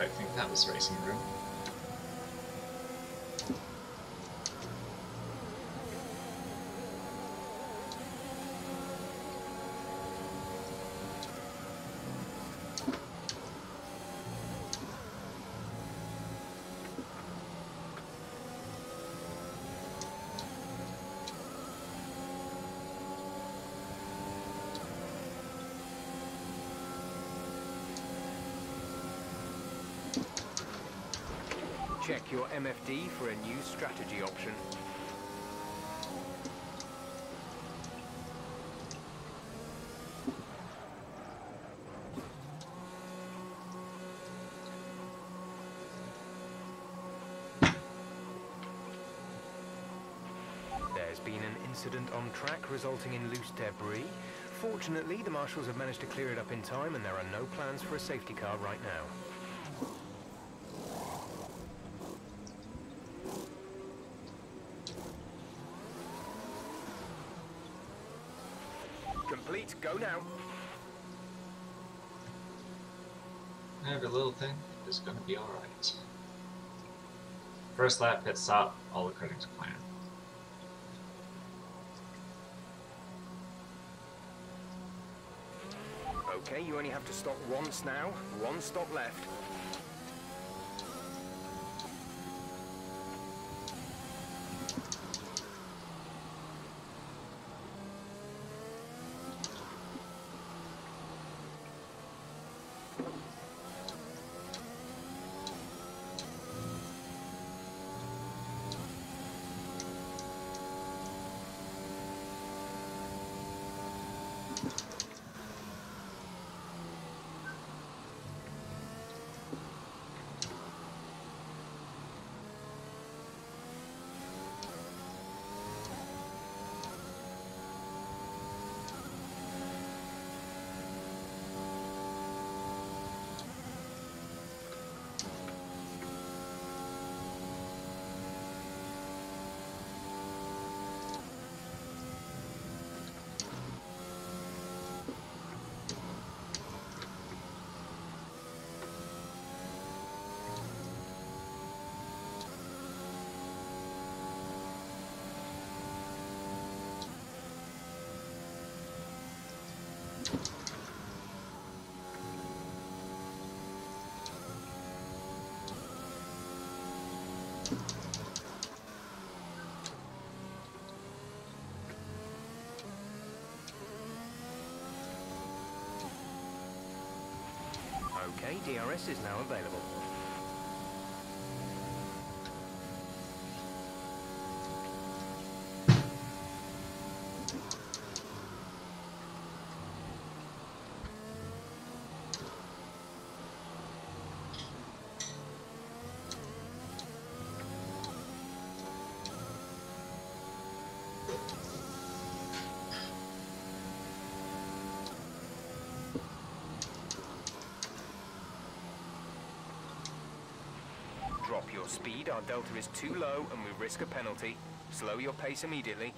I think that was racing room. Check your MFD for a new strategy option. There's been an incident on track resulting in loose debris. Fortunately, the marshals have managed to clear it up in time and there are no plans for a safety car right now. Complete, go now. Every little thing is gonna be alright. First lap pit stop, all according to plan. Okay, you only have to stop once now. One stop left. Okay, DRS is now available. Drop your speed, our delta is too low and we risk a penalty. Slow your pace immediately.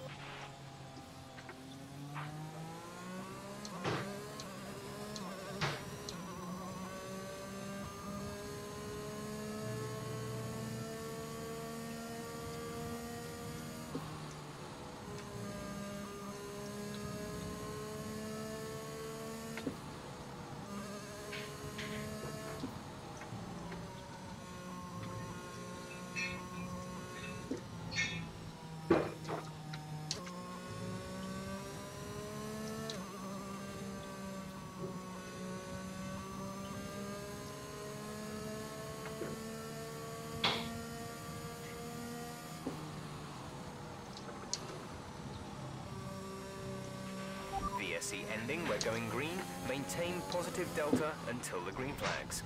VSC ending, we're going green. Maintain positive delta until the green flags.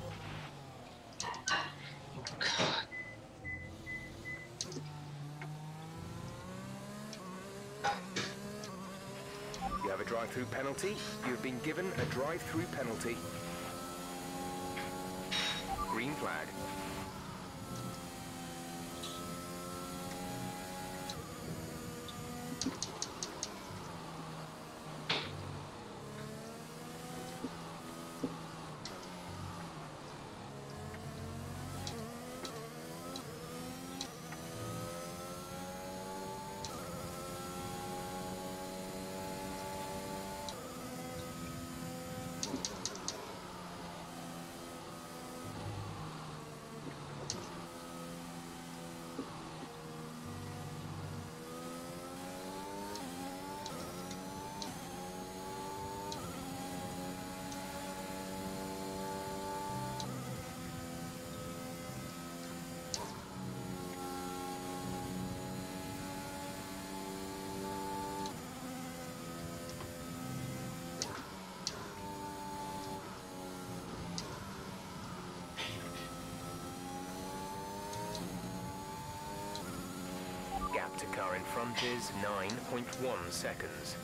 You have a drive-through penalty. You've been given a drive-through penalty. Green flag. Car in front is 9.1 seconds.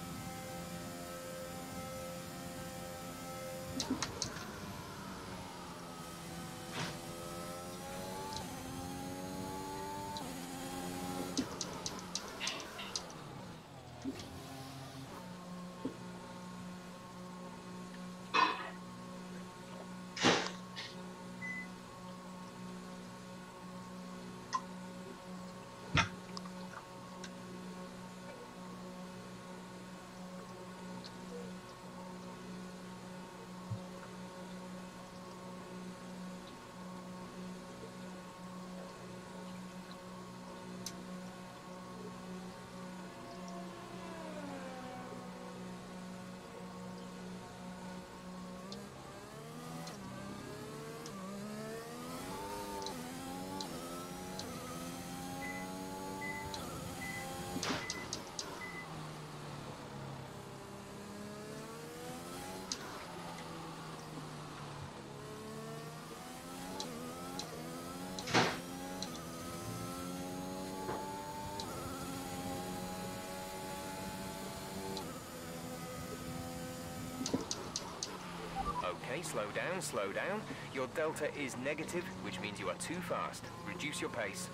Okay, slow down, slow down. Your delta is negative, which means you are too fast. Reduce your pace.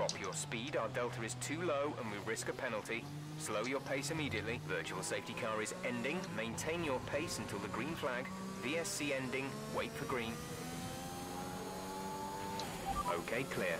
Drop your speed, our delta is too low and we risk a penalty. Slow your pace immediately. Virtual safety car is ending. Maintain your pace until the green flag. VSC ending. Wait for green. Okay, clear.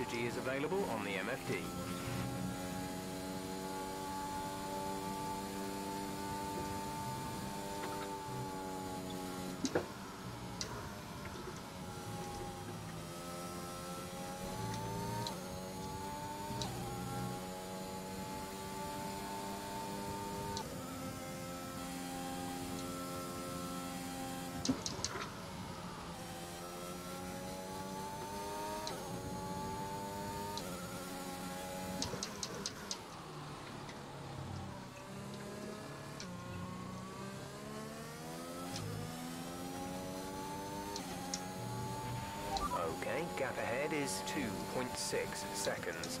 Strategy is available on the MFD. Gap ahead is 2.6 seconds.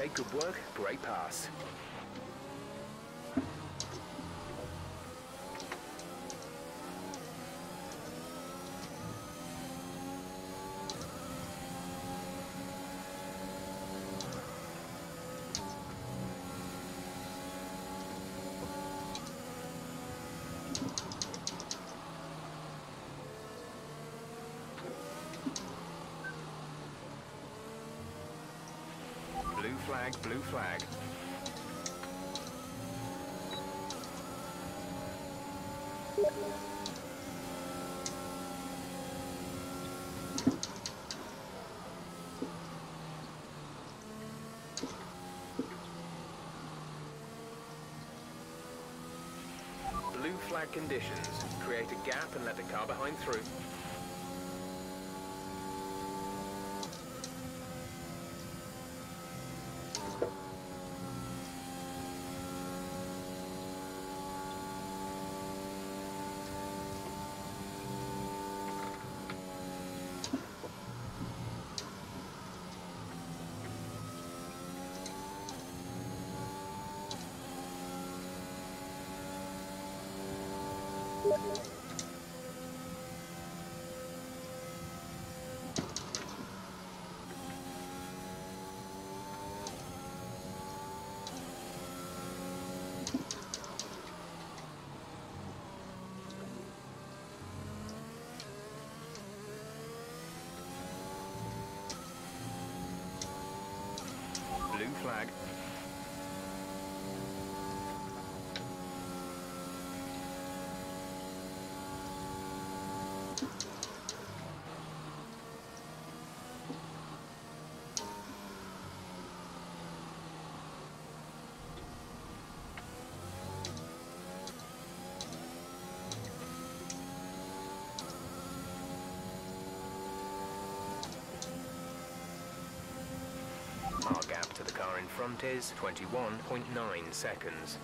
Okay, good work. Great pass. Flag, blue flag. Conditions. Create a gap and let the car behind through. Flag. Gap to in front is 21.9 seconds.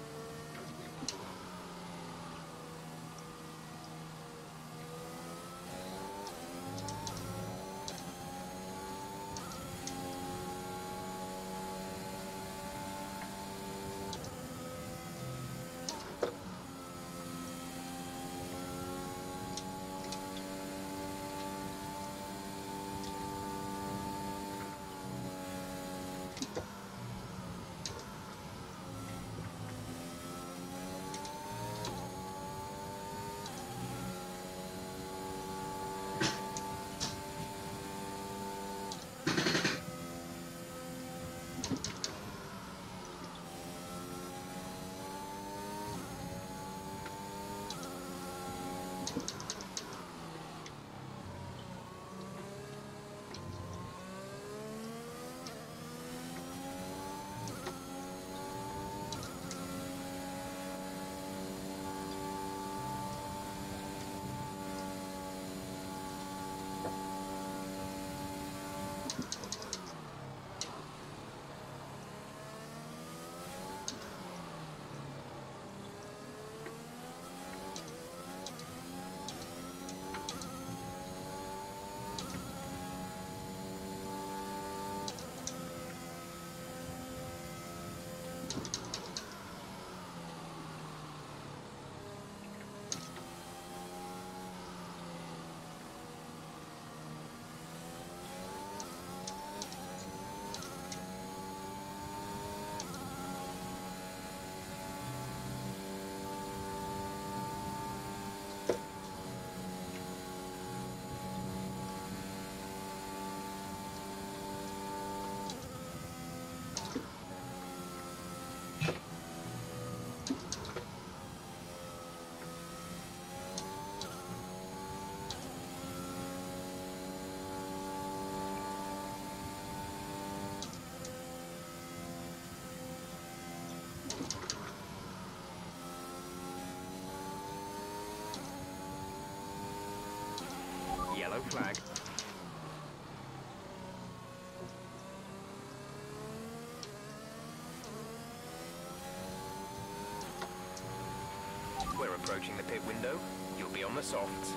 Yellow flag. We're approaching the pit window. You'll be on the softs.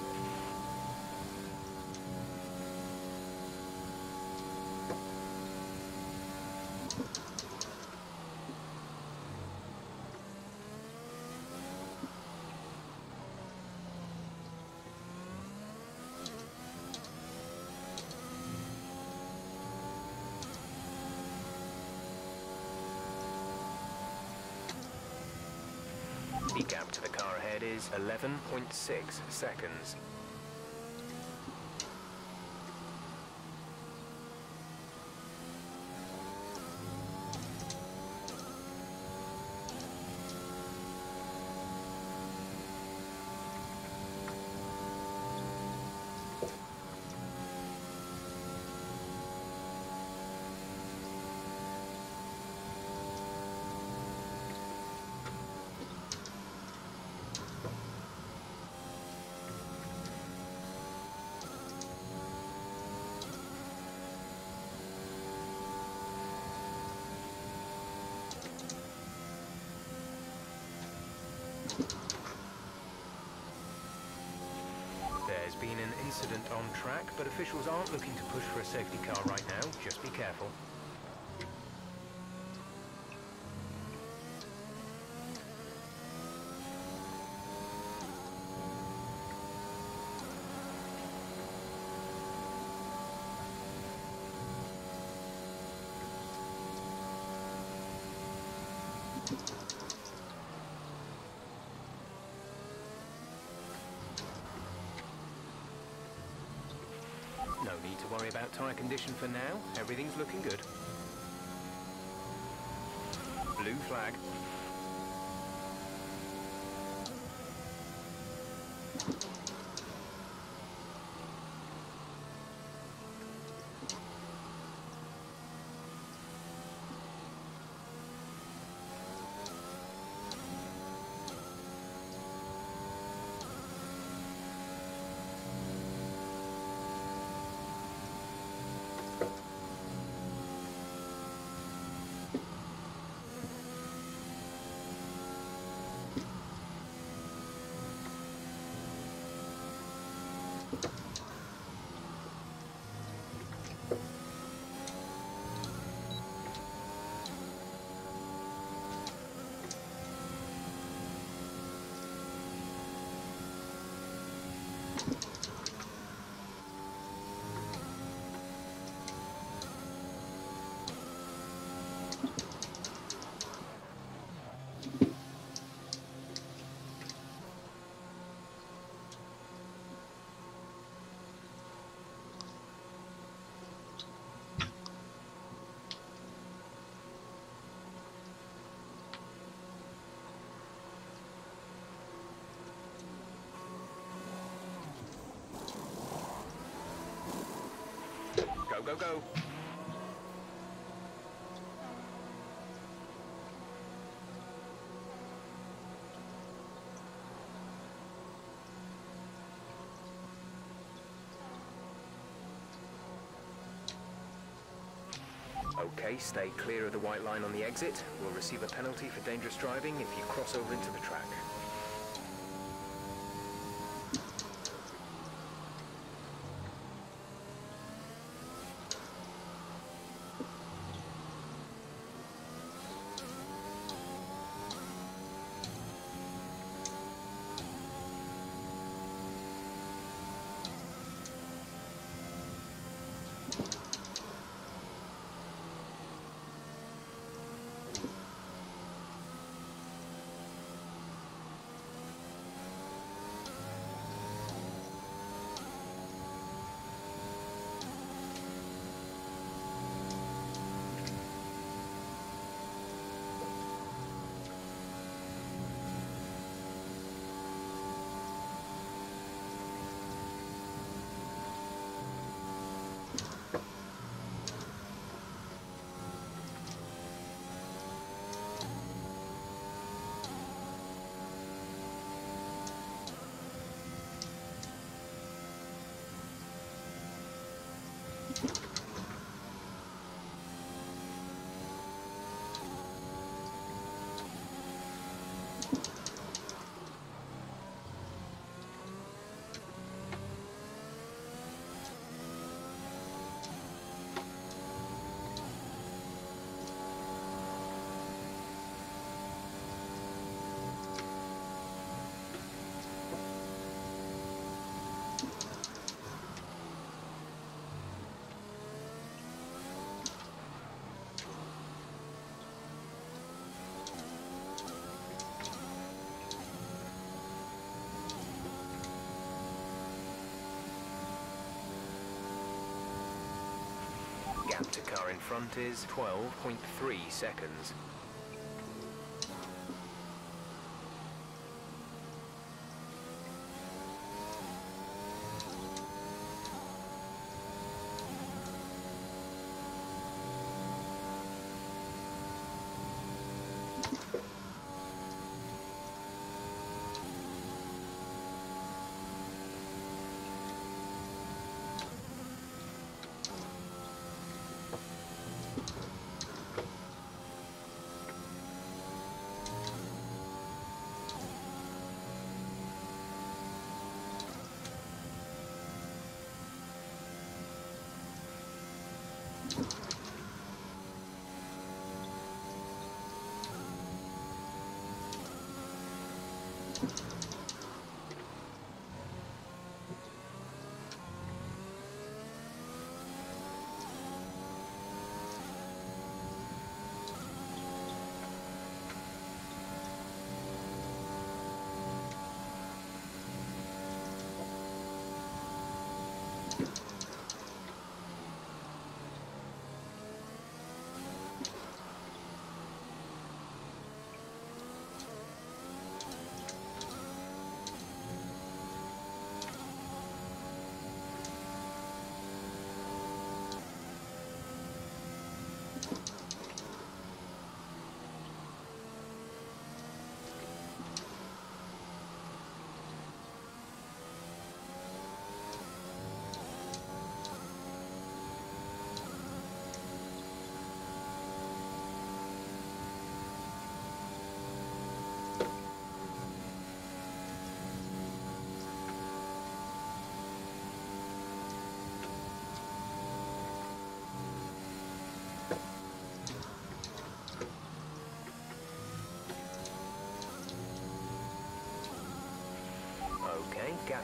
The gap to the car ahead is 11.6 seconds. Been an incident on track, but officials aren't looking to push for a safety car right now. Just be careful. position for now. Everything's looking good. Blue flag. Go, go. Okay, stay clear of the white line on the exit. We'll receive a penalty for dangerous driving if you cross over into the track. To car in front is 12.3 seconds.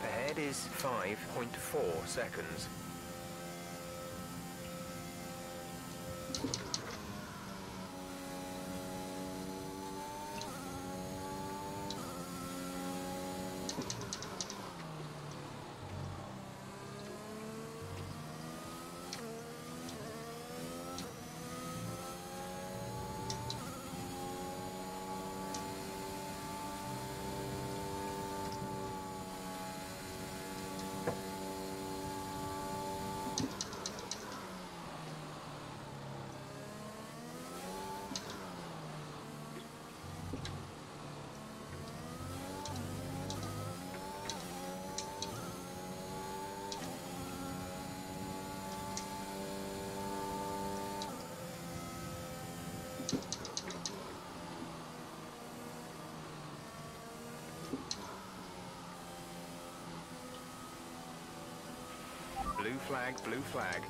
Z is 5.4 seconds. Blue flag, blue flag.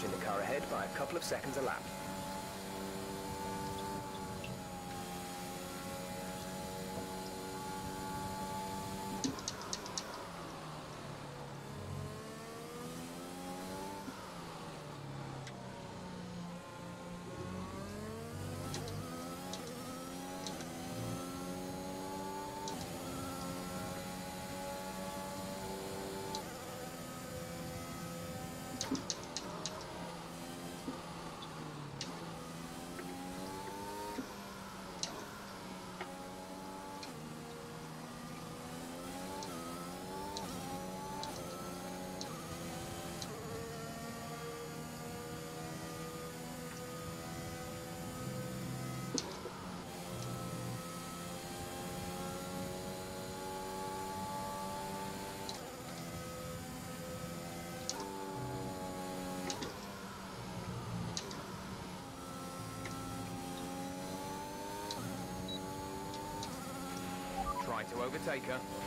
You're the car ahead by a couple of seconds a lap. Try to overtake her.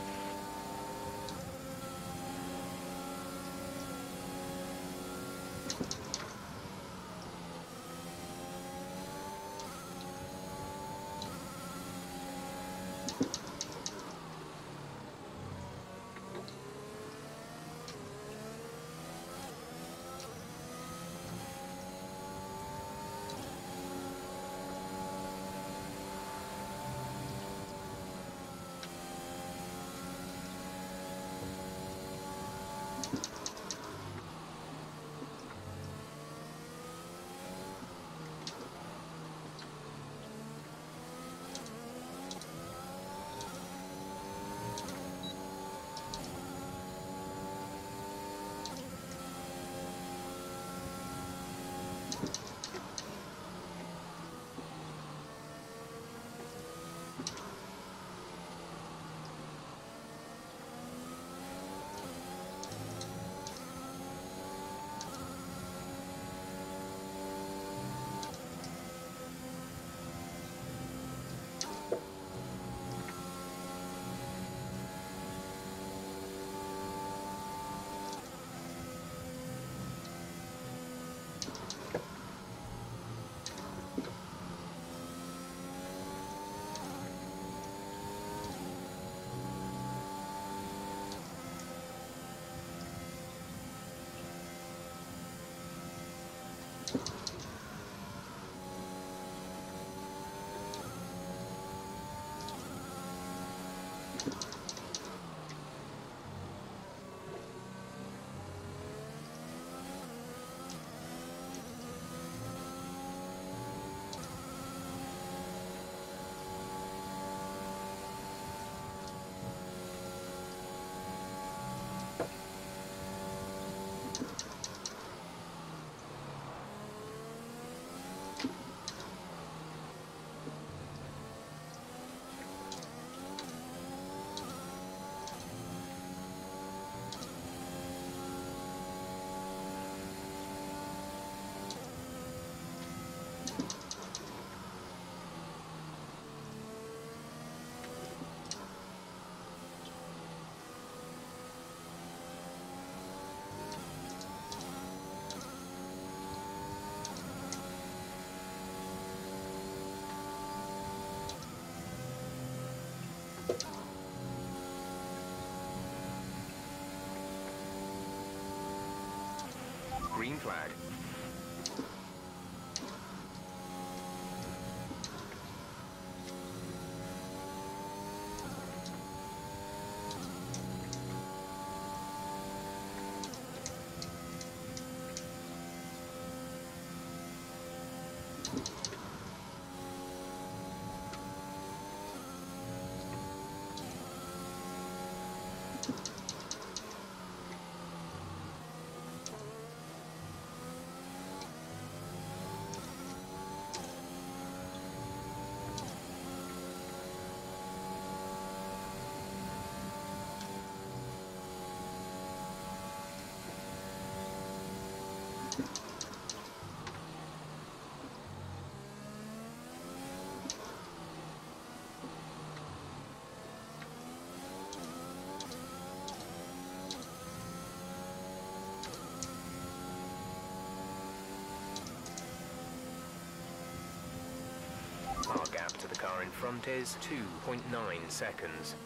Green flag. In front is 2.9 seconds.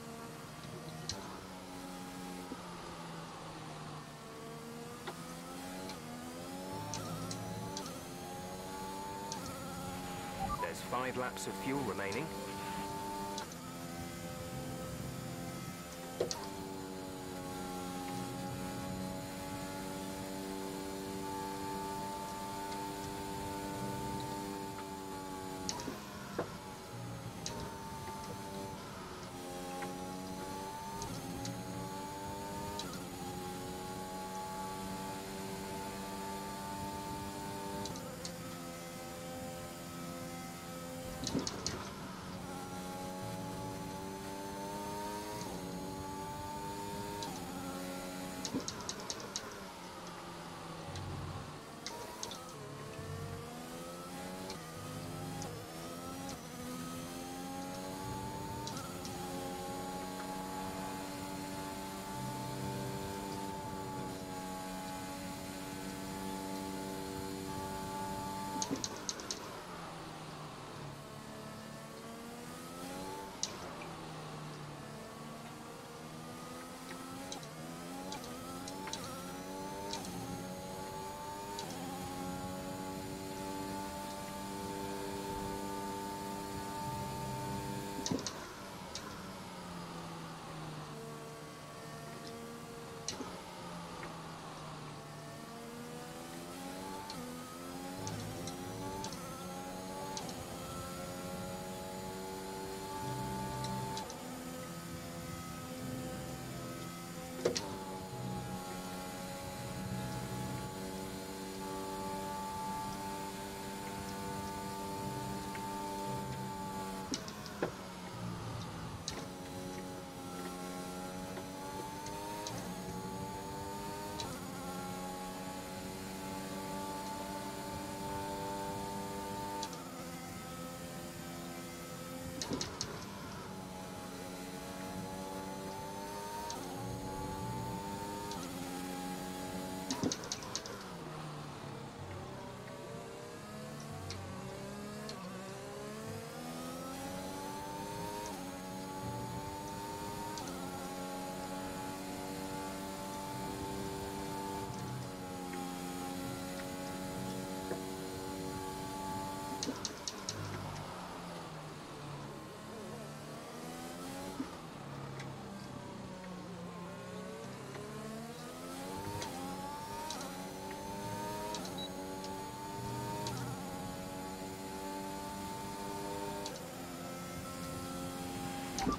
There's five laps of fuel remaining.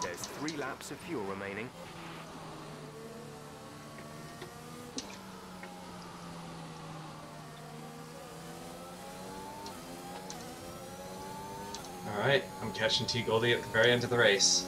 There's three laps of fuel remaining. Alright, I'm catching T Goldie at the very end of the race.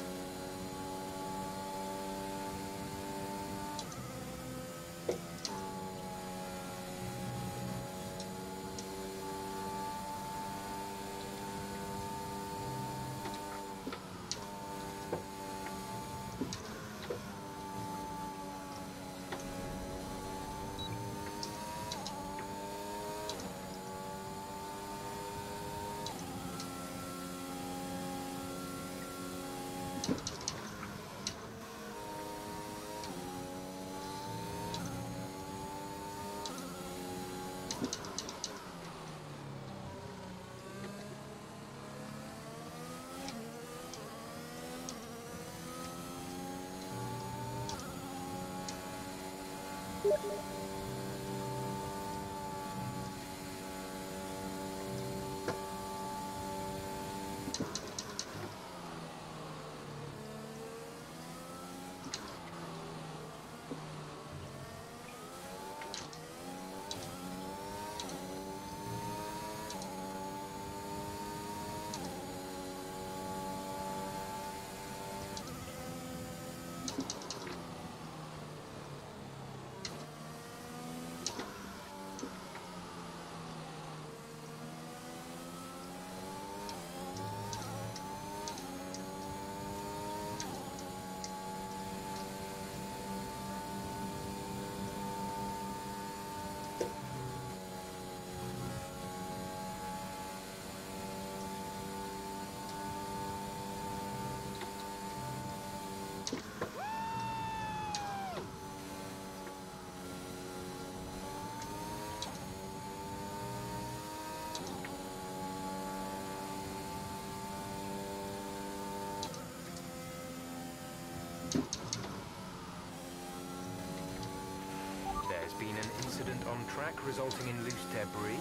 Track resulting in loose debris.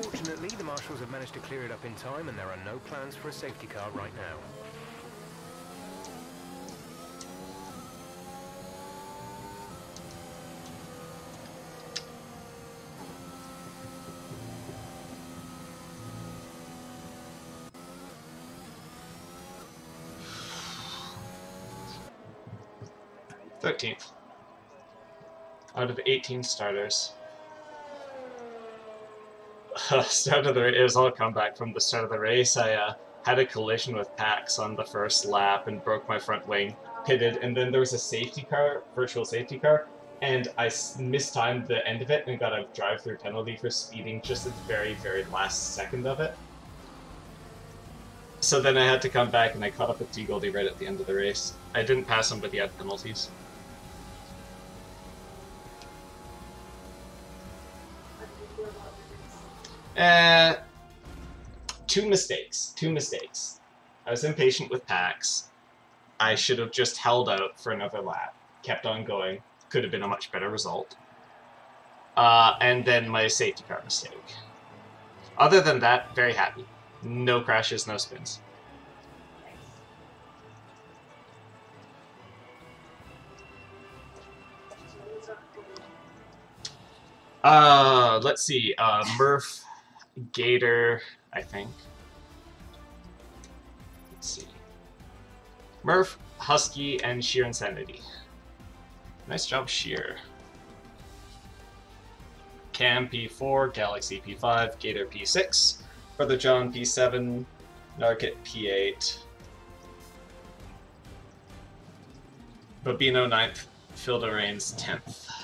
Fortunately, the marshals have managed to clear it up in time and there are no plans for a safety car right now. Thirteenth. Out of eighteen starters. Start of the it was all comeback from the start of the race. I uh, had a collision with Pax on the first lap and broke my front wing, pitted, and then there was a safety car, virtual safety car, and I mistimed the end of it and got a drive-through penalty for speeding just at the very, very last second of it. So then I had to come back and I caught up with T Goldie right at the end of the race. I didn't pass him, but he had penalties. Uh, two mistakes. Two mistakes. I was impatient with Pax. I should have just held out for another lap. Kept on going. Could have been a much better result. Uh, and then my safety car mistake. Other than that, very happy. No crashes, no spins. Uh, let's see. Uh, Murph, Gator, I think. Let's see. Murph, Husky, and Sheer Insanity. Nice job, Sheer. Cam P4, Galaxy P5, Gator P6, Brother John P7, Narkit P8, Babino 9th, Filda Reigns 10th.